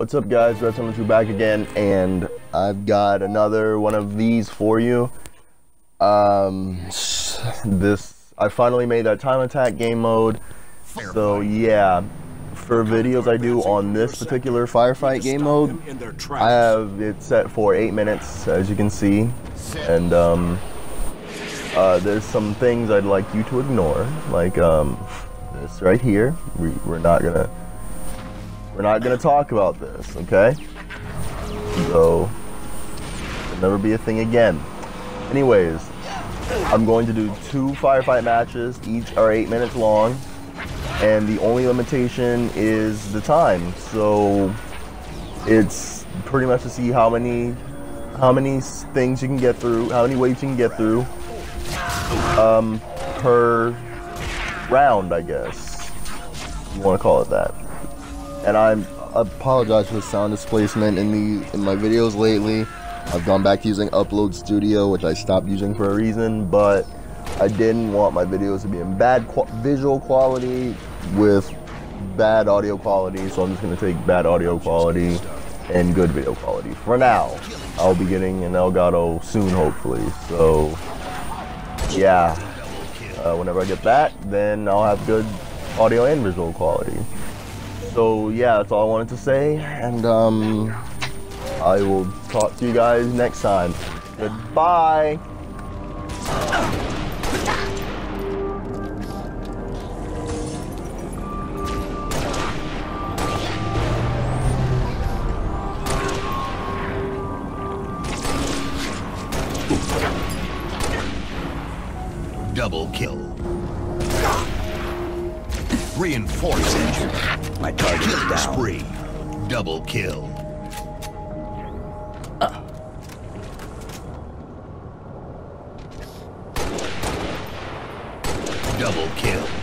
What's up guys, RedSenalTroop back again, and I've got another one of these for you. Um, this, I finally made that time attack game mode, so yeah, for videos I do on this particular firefight game mode, I have it set for 8 minutes, as you can see, and um, uh, there's some things I'd like you to ignore, like um, this right here, we, we're not gonna we're not gonna talk about this, okay? So, it'll never be a thing again. Anyways, I'm going to do two firefight matches. Each are eight minutes long, and the only limitation is the time. So, it's pretty much to see how many how many things you can get through, how many waves you can get through um, per round, I guess. You want to call it that and I apologize for the sound displacement in the in my videos lately. I've gone back to using Upload Studio, which I stopped using for a reason, but I didn't want my videos to be in bad qu visual quality with bad audio quality, so I'm just to take bad audio quality and good video quality. For now, I'll be getting an Elgato soon, hopefully. So, yeah, uh, whenever I get that, then I'll have good audio and visual quality so yeah, that's all I wanted to say, and um, I will talk to you guys next time. Goodbye. Double kill.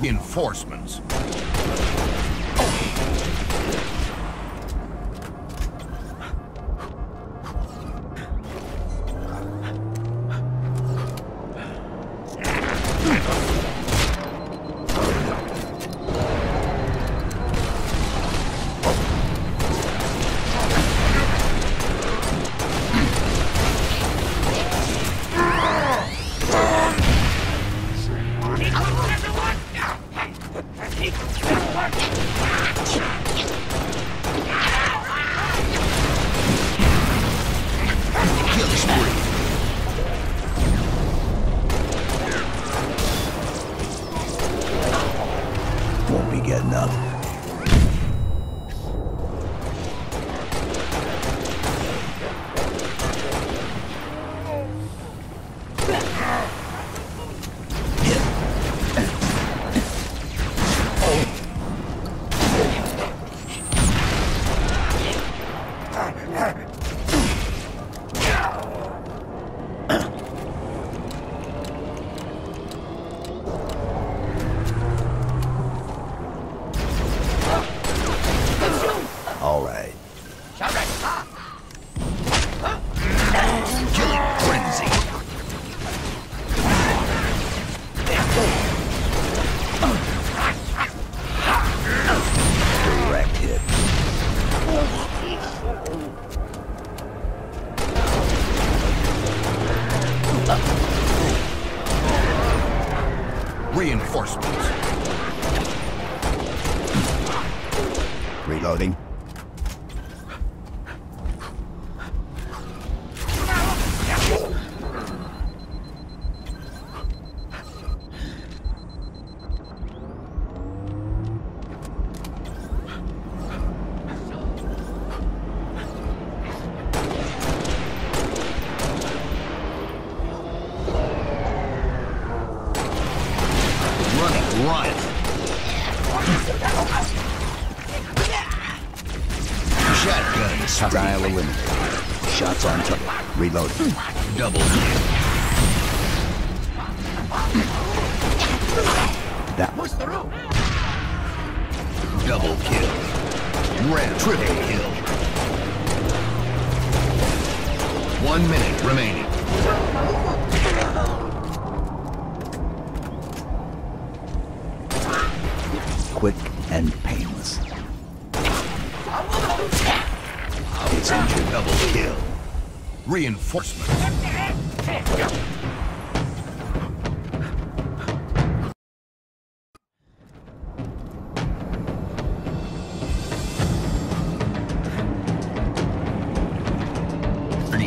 Reinforcements. Reloading. Double kill. That was Double kill. Red triple kill. One minute remaining. quick and painless. It's injured. Double kill. Reinforcements.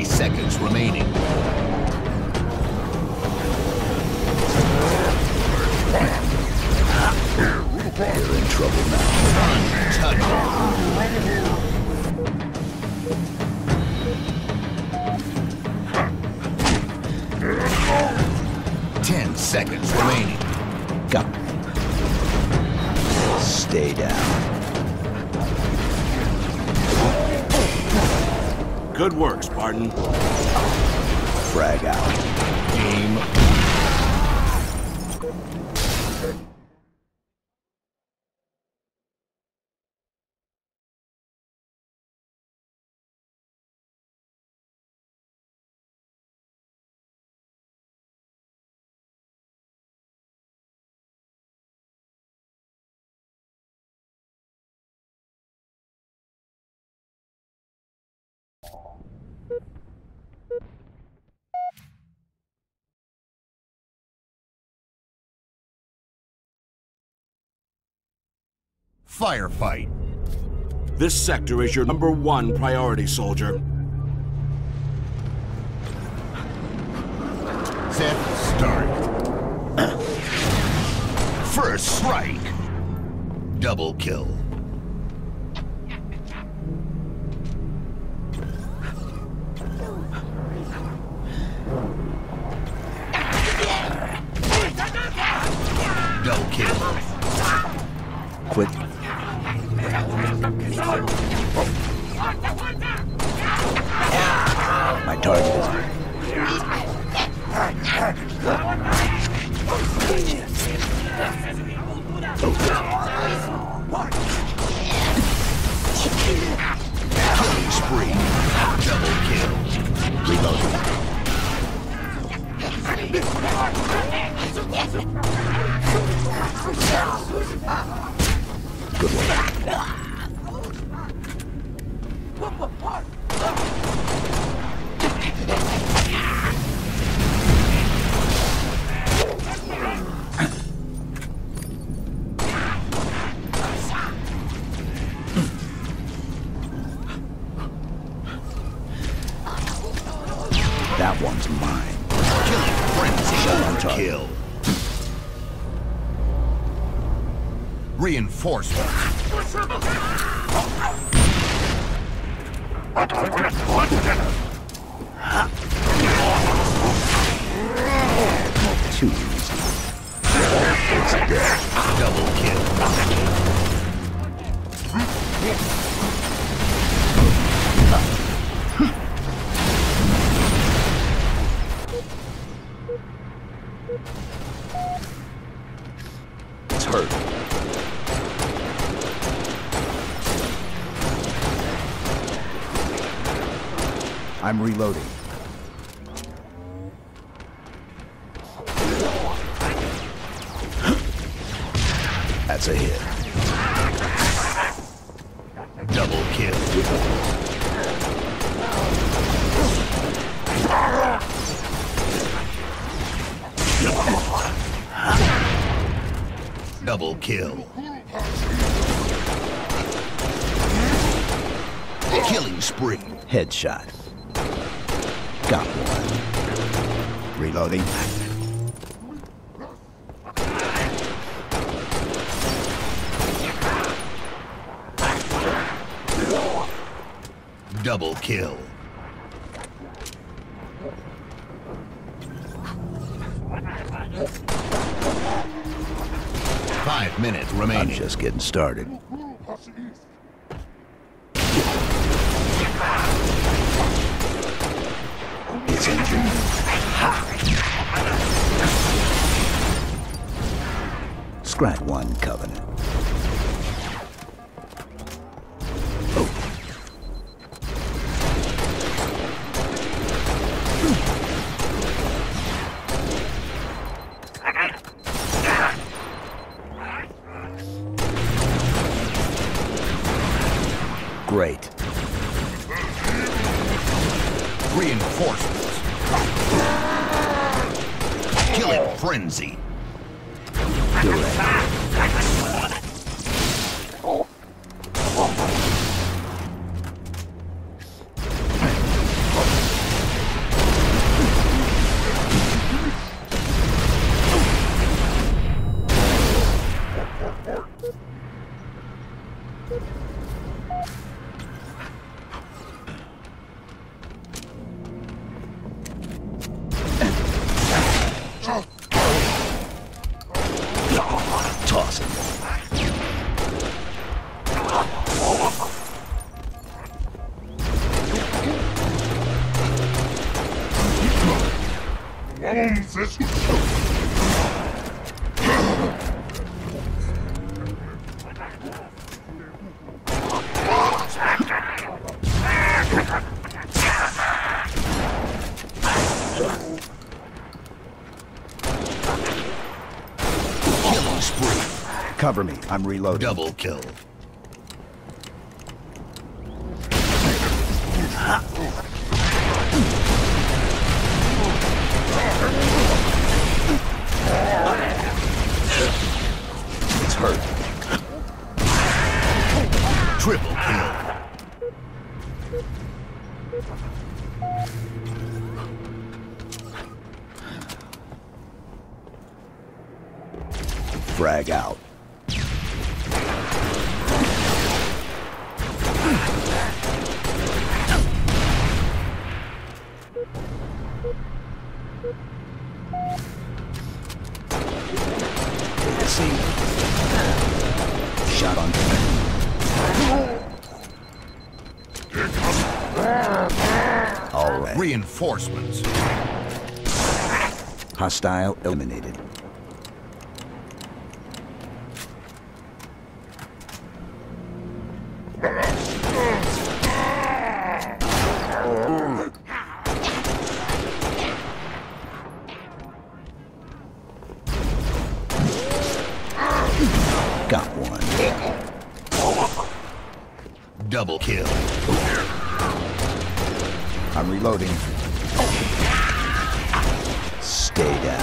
Seconds remaining. Good work, Spartan. Frag out. Game. Firefight. This sector is your number one priority, soldier. Set start. First strike. Double kill. Double kill. Quick. Target is Killing spree. Double kill. reloading. Good work. Kill. Reinforcements. Dead. Double kill. It's hurt. I'm reloading. That's a hit. Double kill. Killing spree. Headshot. Got one. Reloading. Double kill. Minutes I'm just getting started. It's injured. Scrap one, Covenant. Great. Reinforcements. Killing frenzy. Direct. Killing spree. Cover me. I'm reloading. Double kill. Frag out. Seat. Shot on. All right. Reinforcements. Hostile eliminated. Got one. Double kill. I'm reloading. Stay down.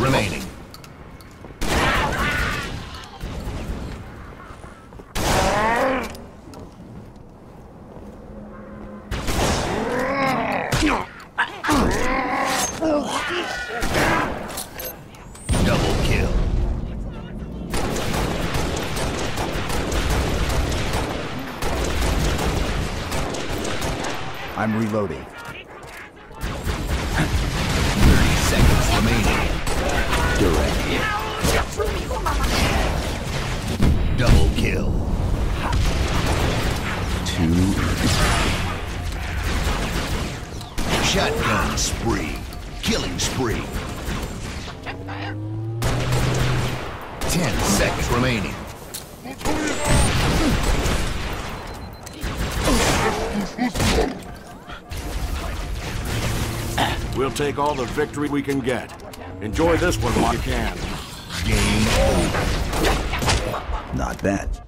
Remaining. Double kill. I'm reloading. 30 seconds remaining. Double kill. Two. Shotgun spree. Killing spree. Ten seconds remaining. We'll take all the victory we can get. Enjoy this one while you can. Game over. Not bad.